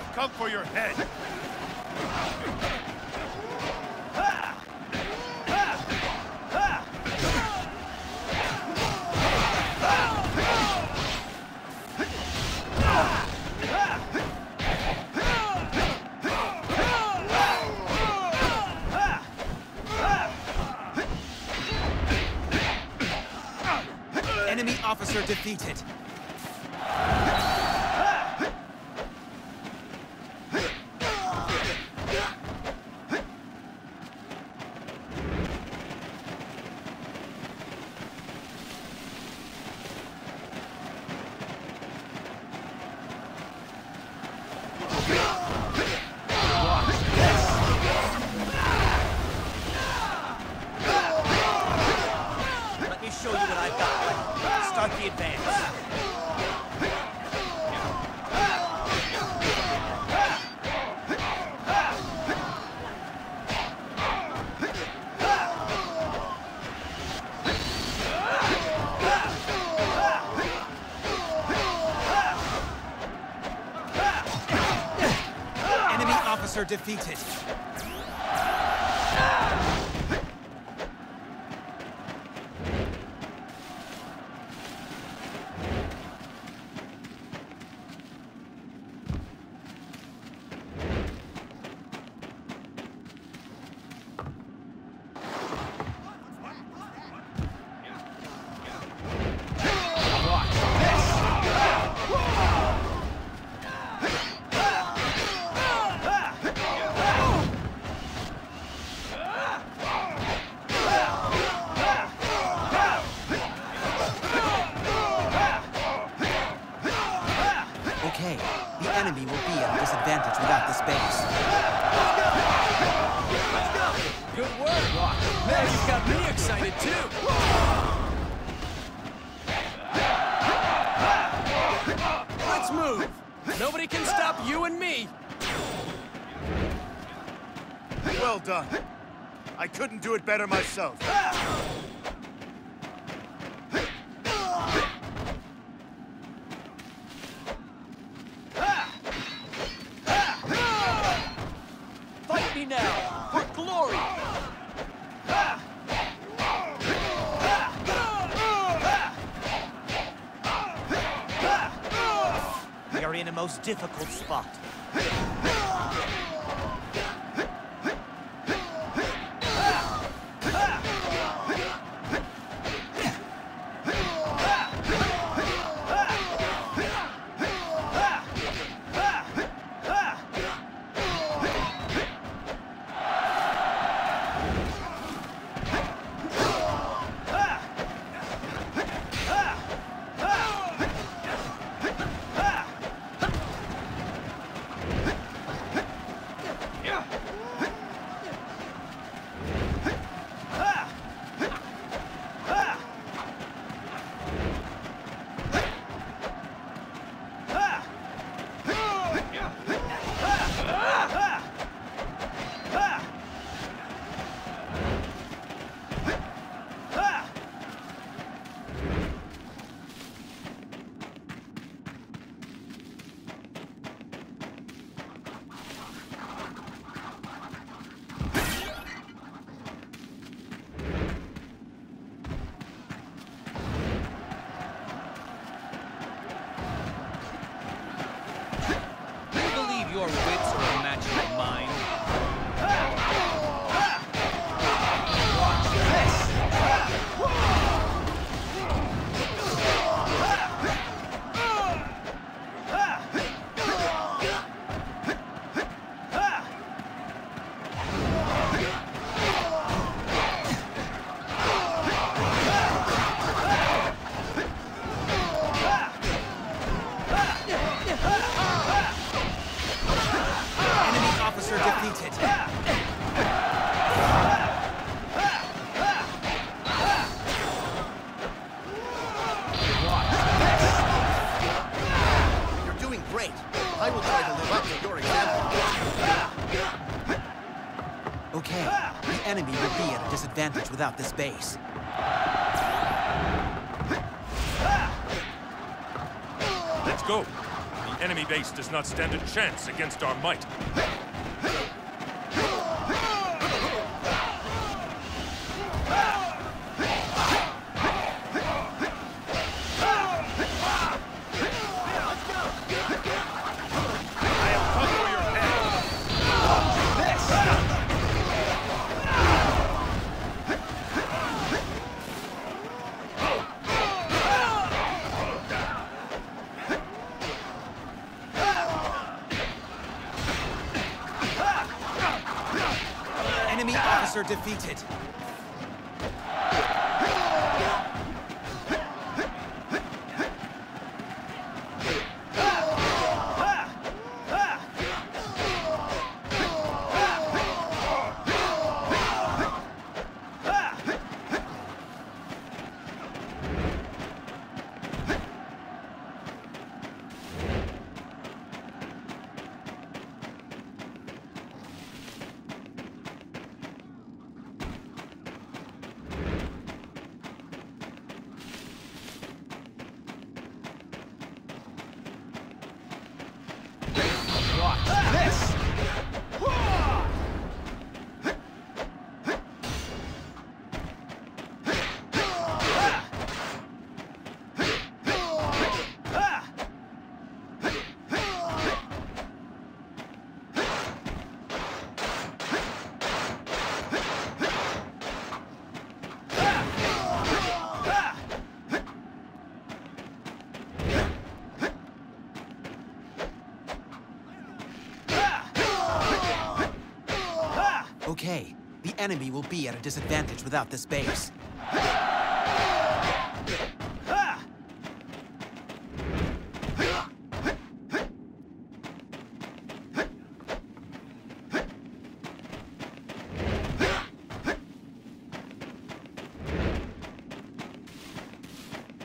have come for your head. Enemy officer defeated. Defeated. Nobody can stop you and me. Well done. I couldn't do it better myself. Most difficult spot. Enemy will be at a disadvantage without this base. Let's go. The Enemy base does not stand a chance against our might. Defeated. Okay, the enemy will be at a disadvantage without this base.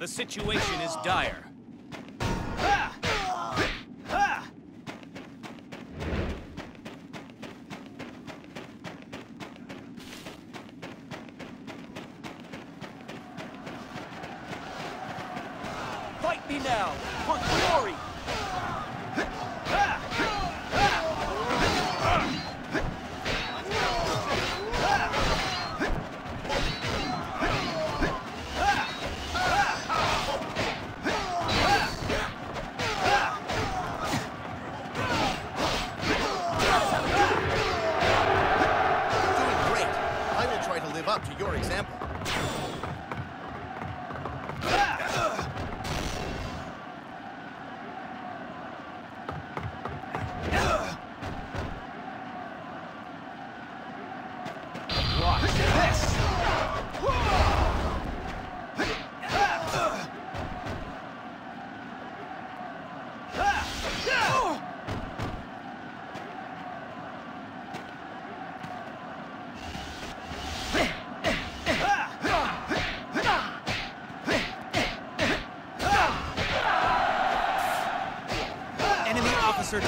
The situation is dire. Now! Glory!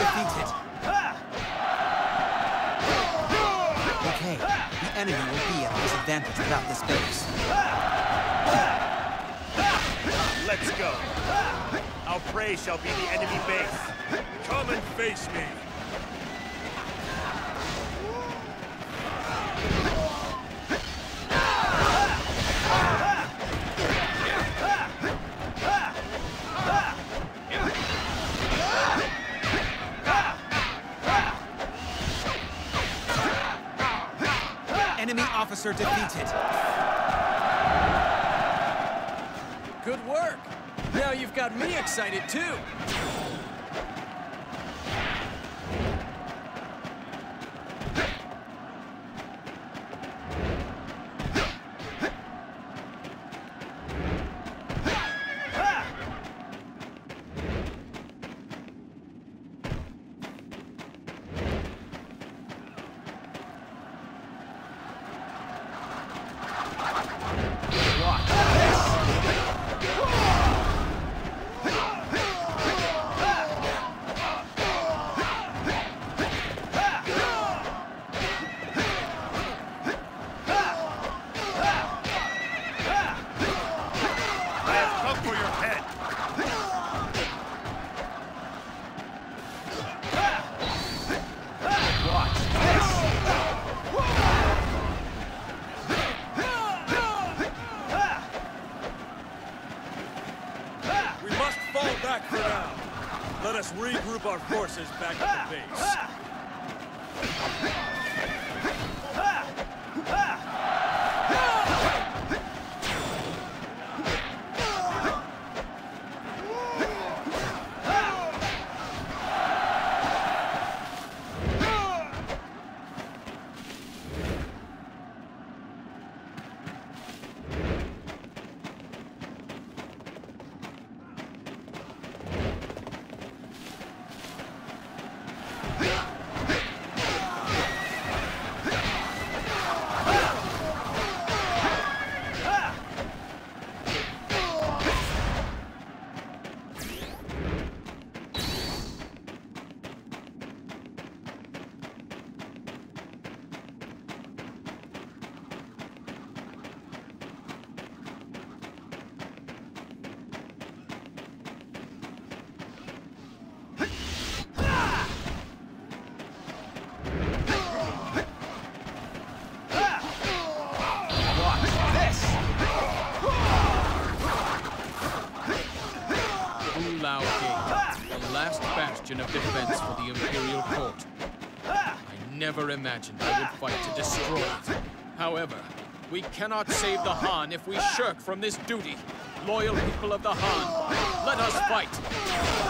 Defeated. Okay, the enemy will be at a disadvantage without this base. Let's go. Our prey shall be the enemy base. Come and face me! Enemy defeated. Good work! Now you've got me excited too! Our forces back at the base. Of defense for the Imperial Court. I never imagined I would fight to destroy it. However, we cannot save the Han if we shirk from this duty. Loyal people of the Han, let us fight!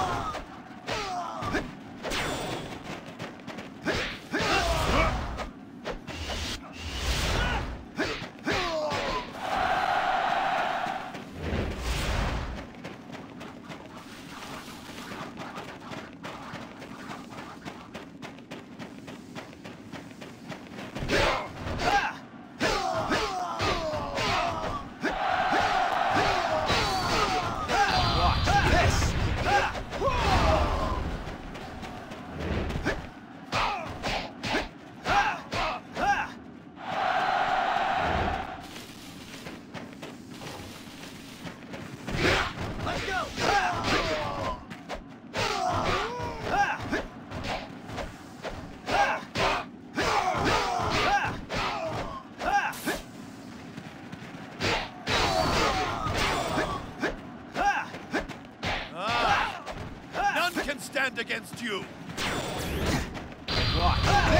Stand against you! Out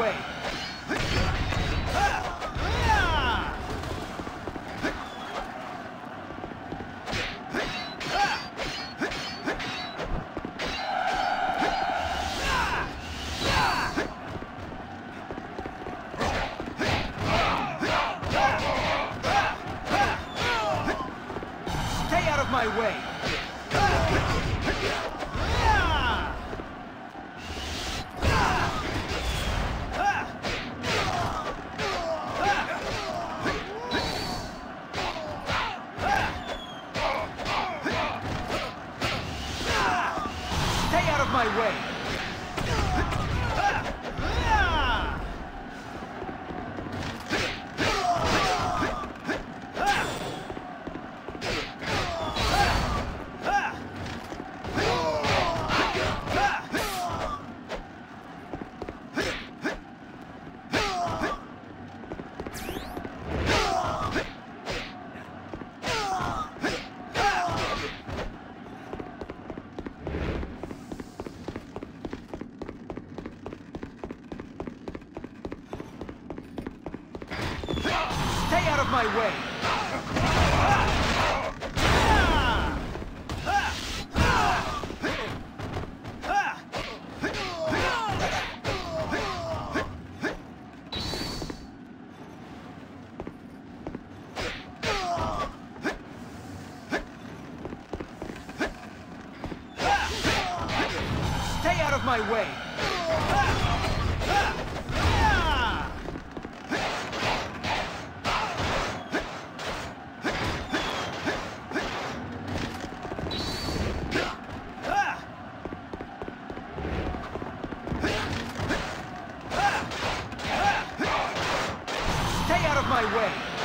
of my way! Stay out of my way! My way!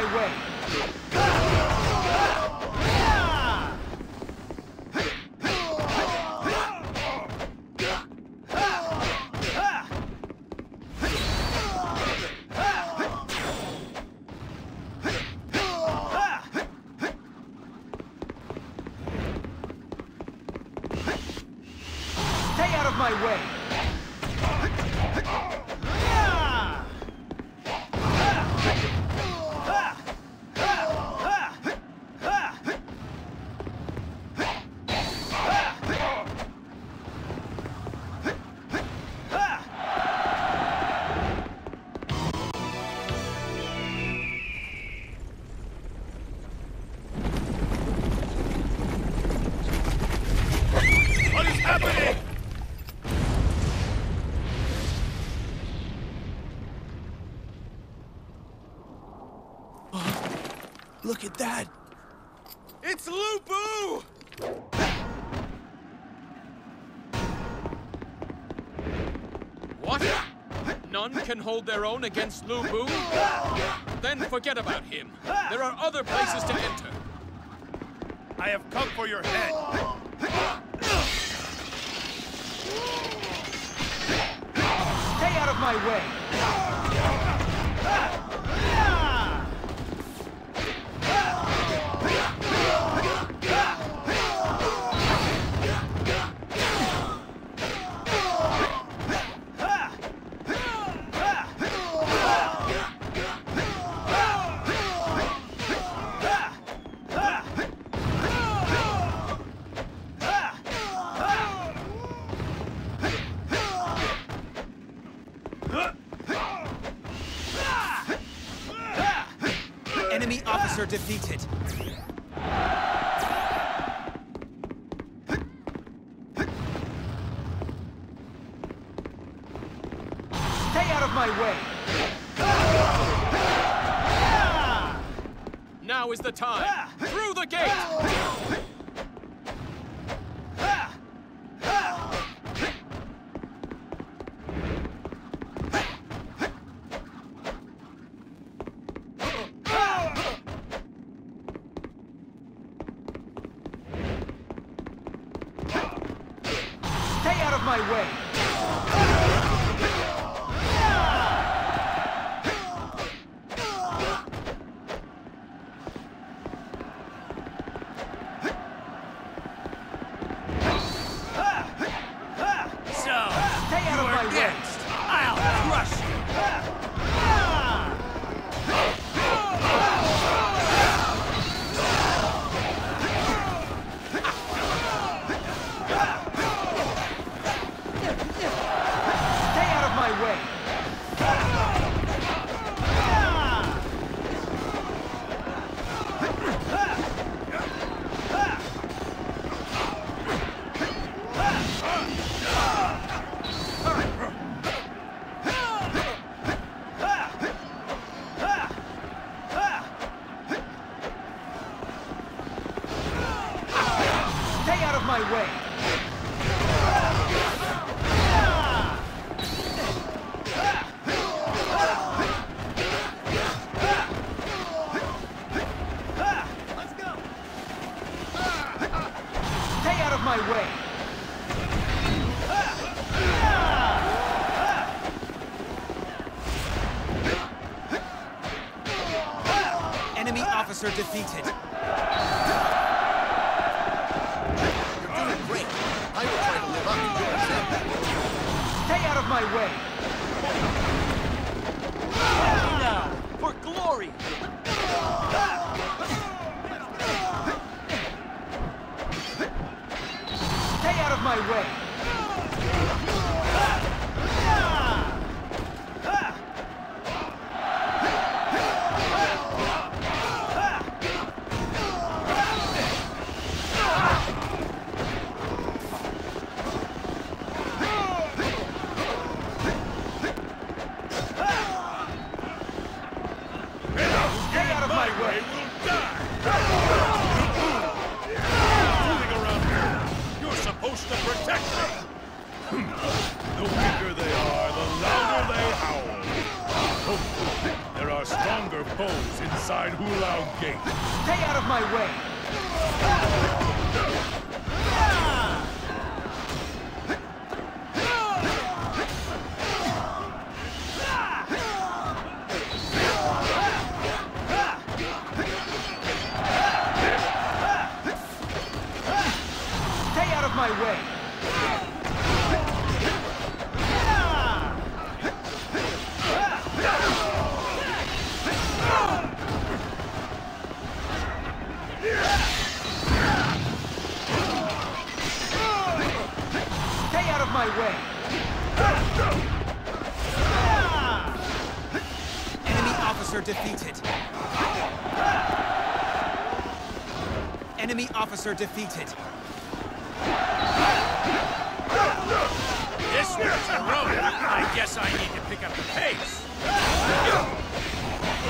My way! Look at that! It's Lu Bu! What? None can hold their own against Lu Bu? Then forget about him. There are other places to enter. I have come for your head. Stay out of my way! Officer defeated. Stay out of my way! Now is the time. Through the gate! way. Enemy officer defeated. my way. Stay out of my way. Enemy officer defeated. Enemy officer defeated.